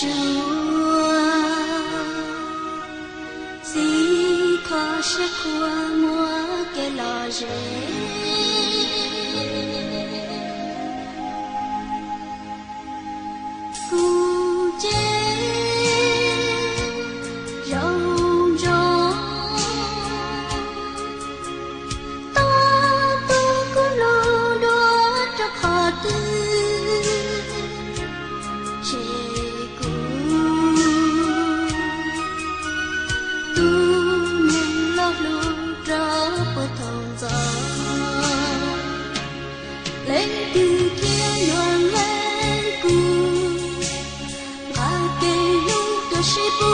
chúa dĩ khó sẽ qua mua cái lò 千古天下英雄